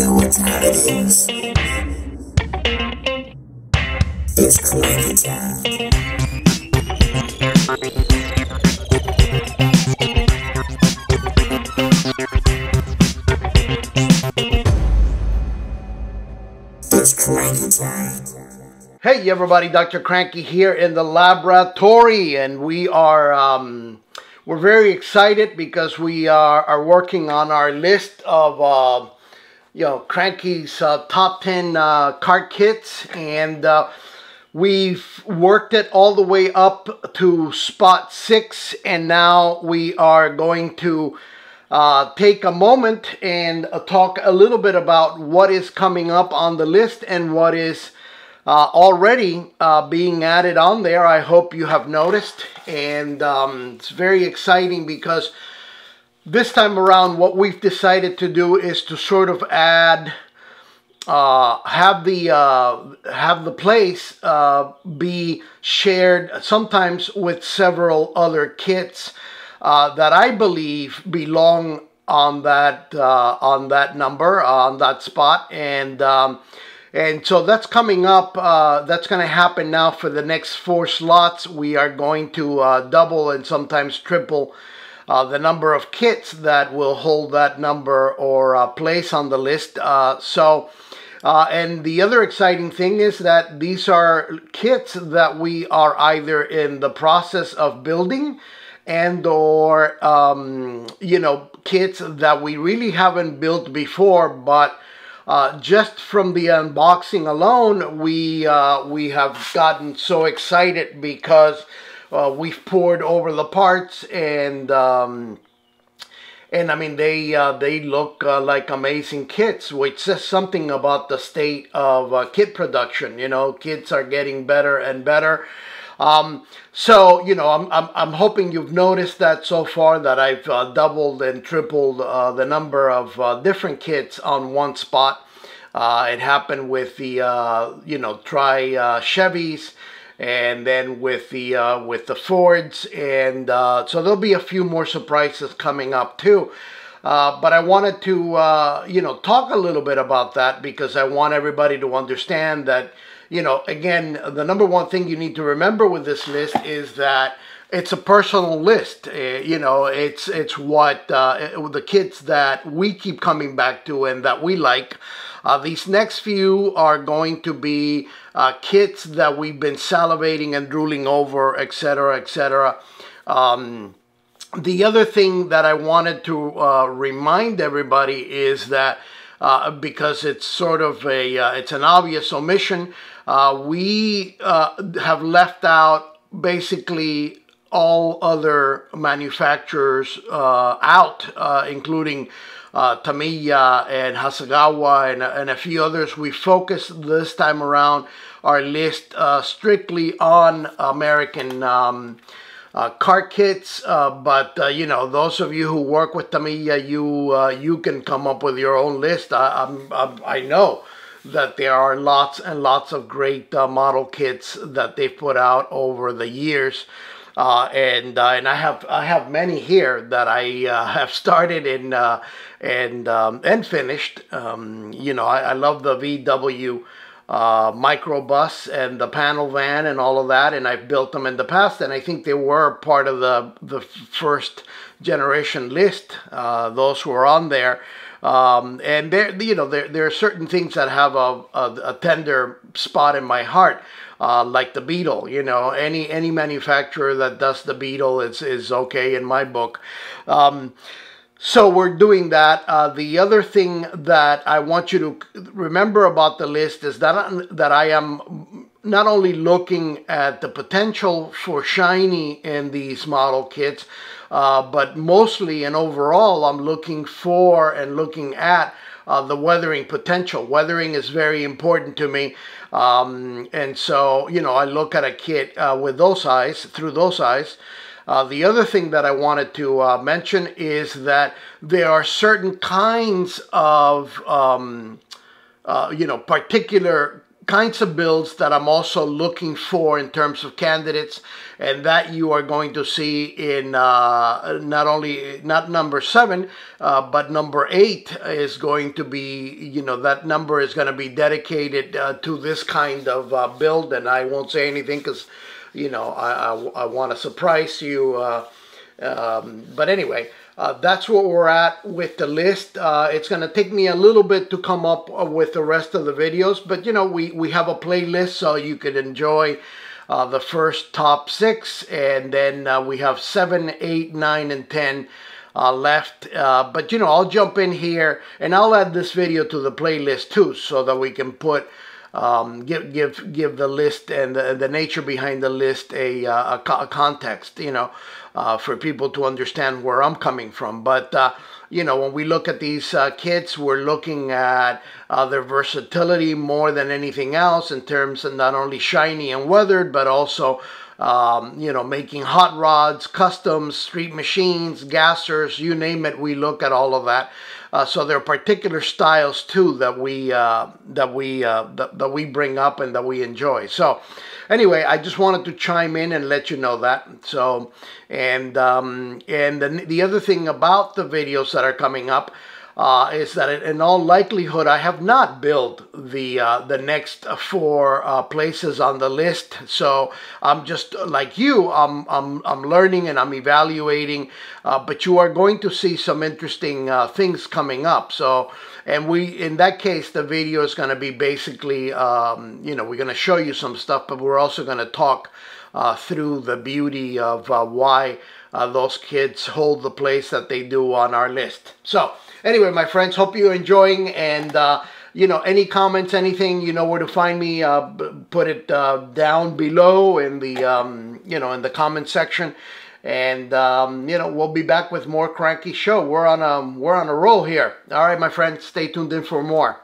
know what time it is. It's cranky time. Hey everybody, Dr. Cranky here in the laboratory, and we are um, we're very excited because we are, are working on our list of uh, you know Cranky's uh, top ten uh, cart kits, and uh, we've worked it all the way up to spot six, and now we are going to uh, take a moment and uh, talk a little bit about what is coming up on the list and what is uh, already uh, being added on there. I hope you have noticed, and um, it's very exciting because this time around, what we've decided to do is to sort of add, uh, have the uh, have the place uh, be shared sometimes with several other kits uh, that I believe belong on that uh, on that number on that spot and. Um, and so that's coming up. Uh, that's going to happen now for the next four slots. We are going to uh, double and sometimes triple uh, the number of kits that will hold that number or uh, place on the list. Uh, so, uh, and the other exciting thing is that these are kits that we are either in the process of building and or um, you know kits that we really haven't built before, but uh, just from the unboxing alone, we uh, we have gotten so excited because uh, we've poured over the parts and um, and I mean they uh, they look uh, like amazing kits, which says something about the state of uh, kit production. You know, kits are getting better and better. Um, so you know, I'm, I'm I'm hoping you've noticed that so far that I've uh, doubled and tripled uh, the number of uh, different kits on one spot. It happened with the you know try Chevys, and then with the uh, with the Fords, and uh, so there'll be a few more surprises coming up too. Uh, but I wanted to uh, you know talk a little bit about that because I want everybody to understand that you know again the number one thing you need to remember with this list is that it's a personal list. Uh, you know, it's it's what uh, the kids that we keep coming back to and that we like. Uh, these next few are going to be uh, kits that we've been salivating and drooling over, etc., etc. Um, the other thing that I wanted to uh, remind everybody is that uh, because it's sort of a uh, it's an obvious omission, uh, we uh, have left out basically all other manufacturers uh, out, uh, including uh, Tamiya and Hasegawa and, and a few others. We focused this time around our list uh, strictly on American um, uh, cart kits. Uh, but you know, those of you who work with Tamiya, you you can come up with your own list. I, I'm, I know that there are lots and lots of great model kits that they've put out over the years. Uh, and uh, and I have I have many here that I uh, have started and uh, and um, and finished. Um, you know, I, I love the VW uh, microbus and the panel van and all of that, and I've built them in the past, and I think they were part of the the first generation list. Uh, those who are on there. Um, and there, you know, there, there are certain things that have a, a, a tender spot in my heart uh, like the Beetle. You know, any any manufacturer that does the Beetle is is okay in my book. Um, so we're doing that. Uh, the other thing that I want you to remember about the list is that that I am not only looking at the potential for shiny in these model kits, uh, but mostly and overall, I'm looking for and looking at uh, the weathering potential. Weathering is very important to me. Um, and so, you know, I look at a kit uh, with those eyes, through those eyes. Uh, the other thing that I wanted to uh, mention is that there are certain kinds of, um, uh, you know, particular kinds of builds that I'm also looking for in terms of candidates, and that you are going to see in uh, not only not number seven, uh, but number eight is going to be, you know, that number is going to be dedicated uh, to this kind of uh, build, and I won't say anything because, you know, I, I, I want to surprise you. Uh, um, but anyway, uh, that's where we're at with the list. Uh, it's going to take me a little bit to come up with the rest of the videos, but you know, we, we have a playlist so you could enjoy uh, the first top six, and then uh, we have seven, eight, nine, and 10 uh, left. Uh, but you know, I'll jump in here and I'll add this video to the playlist too so that we can put um, give give give the list and the, the nature behind the list a, uh, a, a context, you know, uh, for people to understand where I'm coming from. But uh, you know, when we look at these uh, kids, we're looking at uh, their versatility more than anything else in terms of not only shiny and weathered, but also um, you know, making hot rods, customs, street machines, gassers, you name it. We look at all of that. Uh, so there are particular styles too that we uh, that we uh, that we bring up and that we enjoy. So anyway, I just wanted to chime in and let you know that. So and um, and the, the other thing about the videos that are coming up uh, is that in all likelihood I have not built the uh, the next four uh, places on the list. So I'm just like you. I'm I'm I'm learning and I'm evaluating. Uh, but you are going to see some interesting uh, things coming up. So and we in that case the video is going to be basically um, you know we're going to show you some stuff, but we're also going to talk uh, through the beauty of why those kids hold the place that they do on our list. So anyway, my friends, hope you're enjoying and uh, you know, any comments, anything, you know where to find me. Uh, put it uh, down below in the, um, you know, in the comment section. And, um, you know, we'll be back with more Cranky Show. We're on a, we're on a roll here. All right, my friends, stay tuned in for more.